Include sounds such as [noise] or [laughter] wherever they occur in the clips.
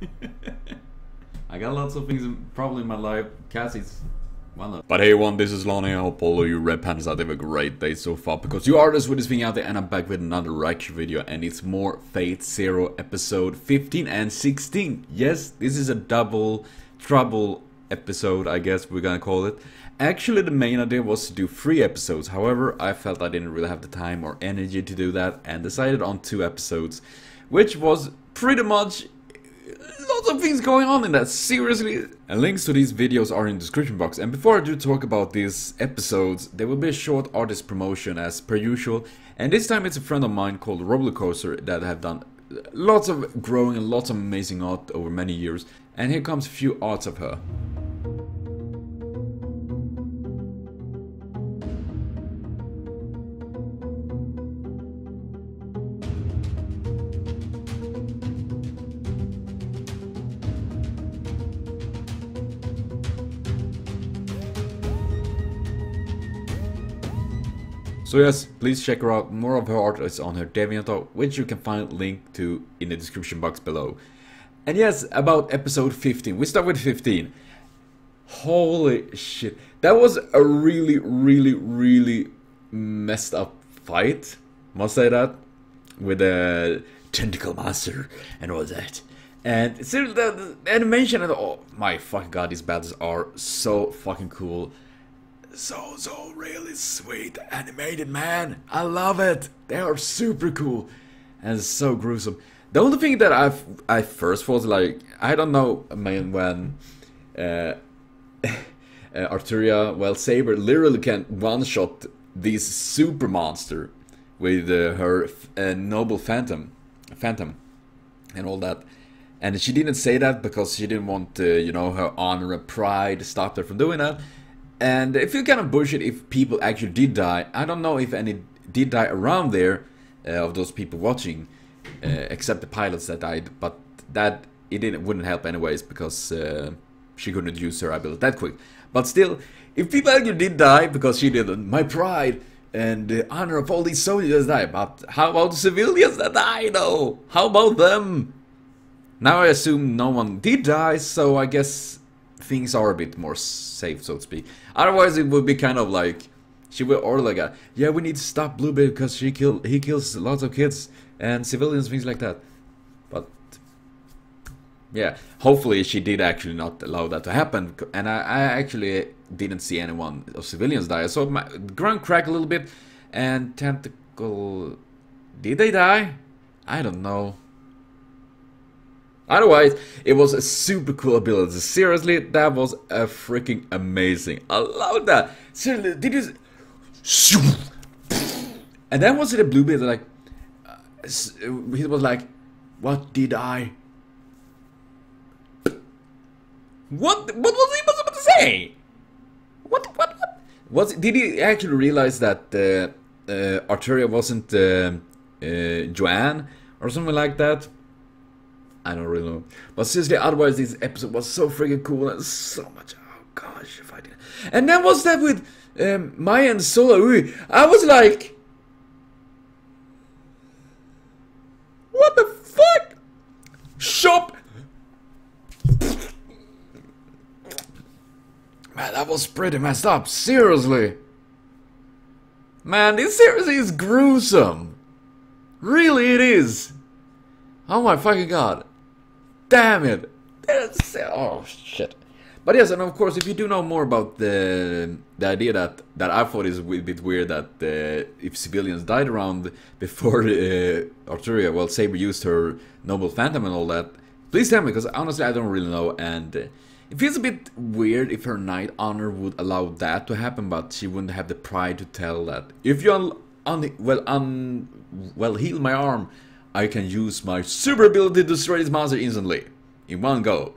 [laughs] I got lots of things in, probably in my life. Cassie's one of But hey everyone, this is Lonnie. I hope all of you Red Pandas out have a great day so far. Because you are the sweetest thing out there and I'm back with another reaction video. And it's more Fate Zero episode 15 and 16. Yes, this is a double trouble episode, I guess we're gonna call it. Actually, the main idea was to do three episodes. However, I felt I didn't really have the time or energy to do that and decided on two episodes, which was pretty much lots of things going on in that, seriously. And links to these videos are in the description box. And before I do talk about these episodes, there will be a short artist promotion as per usual. And this time it's a friend of mine called Rollercoaster that have done lots of growing and lots of amazing art over many years. And here comes a few arts of her. So yes, please check her out. More of her art is on her DeviantArt, which you can find link to in the description box below. And yes, about episode 15. We start with 15. Holy shit. That was a really, really, really messed up fight. Must say that. With the tentacle monster and all that. And seriously, the, the animation and oh my fucking god, these battles are so fucking cool so so really sweet animated man. I love it. They are super cool and so gruesome. The only thing that i've i first was like i don't know I mean when uh, [laughs] uh arturia well saber literally can one shot this super monster with uh, her uh, noble phantom phantom and all that. And she didn't say that because she didn't want uh, you know her honor and pride stop her from doing that and if you kind of bullshit if people actually did die, I don't know if any did die around there uh, of those people watching, uh, except the pilots that died. But that it didn't wouldn't help anyways because uh, she couldn't use her ability that quick. But still, if people actually did die because she didn't, my pride and the honor of all these soldiers die, but how about the civilians that died though? How about them? Now I assume no one did die, so I guess things are a bit more safe, so to speak. Otherwise, it would be kind of like she would or like a, yeah, we need to stop Bluebeard because she kill he kills lots of kids and civilians, things like that. But yeah, hopefully she did actually not allow that to happen. And I, I actually didn't see anyone of civilians die. So my ground cracked a little bit, and tentacle. Did they die? I don't know. Otherwise, it was a super cool ability. Seriously, that was a freaking amazing. I love that. Seriously, did you... And then was it a Bluebeard like... Uh, he was like, what did I... What? What was he supposed to say? What? What? What? Was did he actually realize that uh, uh, Arturia wasn't uh, uh, Joanne or something like that? I don't really know. But seriously, otherwise this episode was so freaking cool and so much. Oh gosh, if I did. And then what's that with um, Maiya and Sola? I was like, what the fuck? Shop. Man, that was pretty messed up. Seriously. Man, this seriously is gruesome. Really, it is. Oh my fucking god. Damn it! That's, oh shit. But yes, and of course, if you do know more about the the idea that that I thought is a bit weird that uh, if civilians died around before uh, Arturia, well, Saber used her Noble Phantom and all that, please tell me because honestly I don't really know and. Uh, it feels a bit weird if her Knight Honor would allow that to happen, but she wouldn't have the pride to tell that. If you un, un well un well heal my arm, I can use my super ability to destroy this monster instantly. In one go.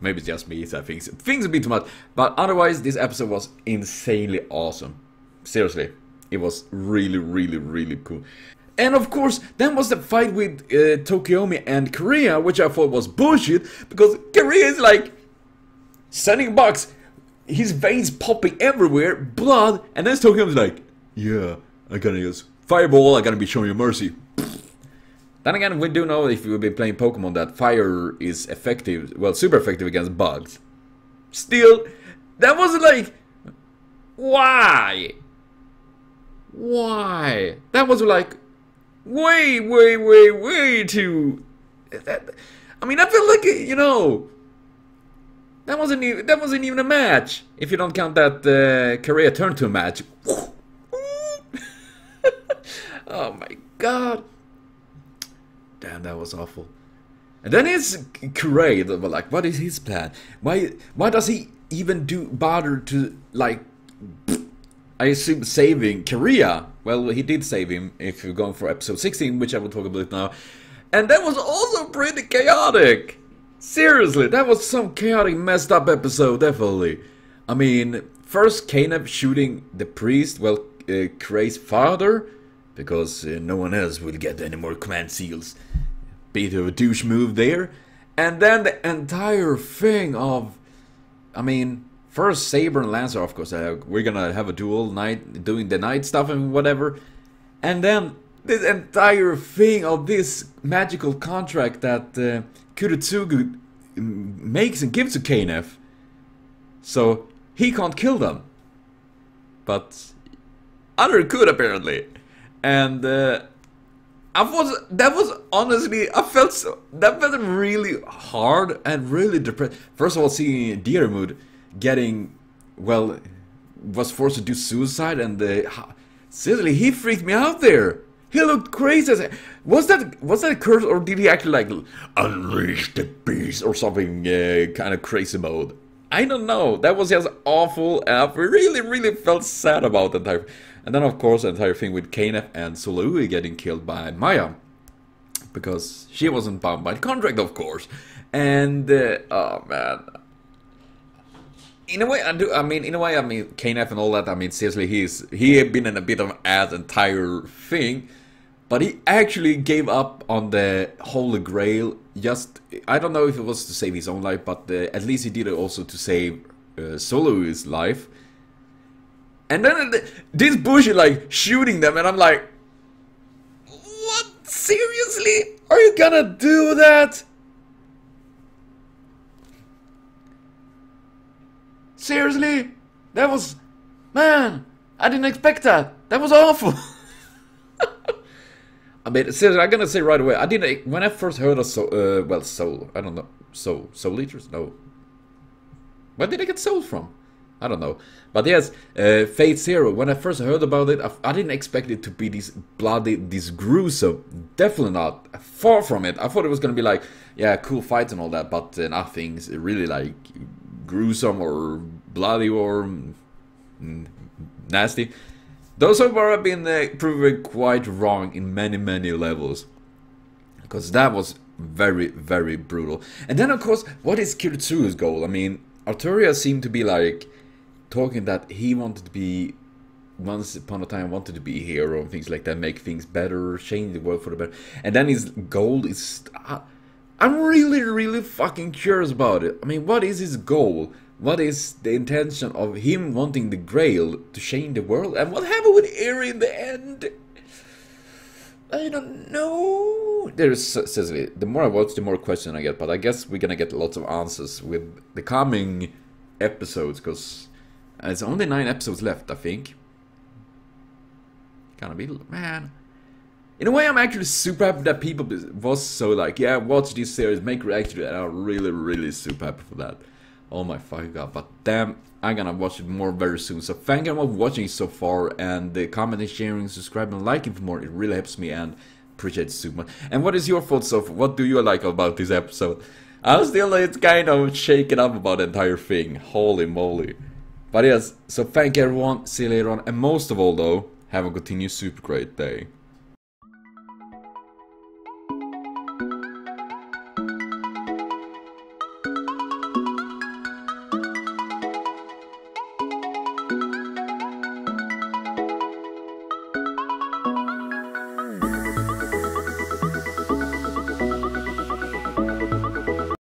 Maybe it's just me, I think things a bit too much. But otherwise, this episode was insanely awesome. Seriously, it was really, really, really cool. And of course, then was the fight with uh, Tokiomi and Kariya, which I thought was bullshit, because Kariya is like sending bucks, his veins popping everywhere, blood, and then Tokiomi's like, yeah, I gotta use Fireball, I gotta be showing you mercy. Then again, we do know if you've been playing Pokemon that fire is effective, well, super effective against bugs. Still, that wasn't like, why? Why? That was like, way, way, way, way too. That, I mean, I felt like you know. That wasn't even that wasn't even a match if you don't count that uh, Kariya turned to match. Oh my god! Damn, that was awful. And then it's Kirei, like, what is his plan? Why why does he even do bother to like [sniffs] I assume saving Kariya? Well, he did save him if you're going for episode 16, which I will talk about now. And that was also pretty chaotic. Seriously, that was some chaotic, messed up episode, definitely. I mean, first Kayneth shooting the priest, well, uh, Kirei's father, because uh, no one else will get any more command seals. Bit of a douche move there. And then the entire thing of, I mean, first Saber and Lancer, of course, uh, we're gonna have a duel night, doing the knight stuff and whatever. And then this entire thing of this magical contract that uh, makes and gives to Kayneth. So he can't kill them. But other could apparently. And uh, I was that was honestly I felt so that felt really hard and really depressed. First of all, seeing Deer Diarmuid getting well was forced to do suicide and the seriously he freaked me out there. He looked crazy. Was that was that a curse or did he actually like unleash the beast or something uh, kind of crazy mode? I don't know. That was just awful, and I really, really felt sad about that entire. And then, of course, the entire thing with Kayneth and Sola-Ui getting killed by Maiya. Because she wasn't bound by the contract, of course. And, uh, oh man. In a way, I do. I mean, in a way, I mean, Kayneth and all that. I mean, seriously, he's he had been in a bit of an ass entire thing, but he actually gave up on the Holy Grail. Just, I don't know if it was to save his own life, but uh, at least he did it also to save uh, Solo's life. And then this bush is like shooting them, and I'm like, what? Seriously? Are you gonna do that? Seriously? That was. Man, I didn't expect that. That was awful. [laughs] I mean, seriously, I'm gonna say right away. I didn't. When I first heard of Soul. Uh, well, Soul. I don't know. Soul. Soul Eaters? No. Where did I get Soul from? I don't know. But yes, uh, Fate Zero, when I first heard about it, I, I, didn't expect it to be this bloody, this gruesome. Definitely not. Far from it. I thought it was gonna be like, yeah, cool fights and all that, but uh, nothing's really like gruesome or bloody or mm, nasty. Those so far have been uh, proven quite wrong in many, many levels. Because that was very, very brutal. And then, of course, what is Kiritsugu's goal? I mean, Arturia seemed to be like talking that he wanted to be once upon a time wanted to be a hero and things like that, make things better, change the world for the better. And then his goal is. Uh, I'm really, really fucking curious about it. I mean, what is his goal? What is the intention of him wanting the Grail to change the world? And what happened with Iri in the end? I don't know. There's seriously, the more I watch, the more questions I get. But I guess we're gonna get lots of answers with the coming episodes, because it's only nine episodes left, I think. Gonna be man. In a way, I'm actually super happy that people was so like, yeah, watch this series, make reaction to that. I'm really, really super happy for that. Oh my fucking god, but damn, I'm gonna watch it more very soon. So thank you for watching so far and the commenting, sharing, subscribing, liking for more. It really helps me and appreciate it super much. And what is your thoughts of what do you like about this episode? I'm still it's kind of shaken up about the entire thing. Holy moly. But yes, so thank you everyone, see you later on, and most of all though, have a continued super great day.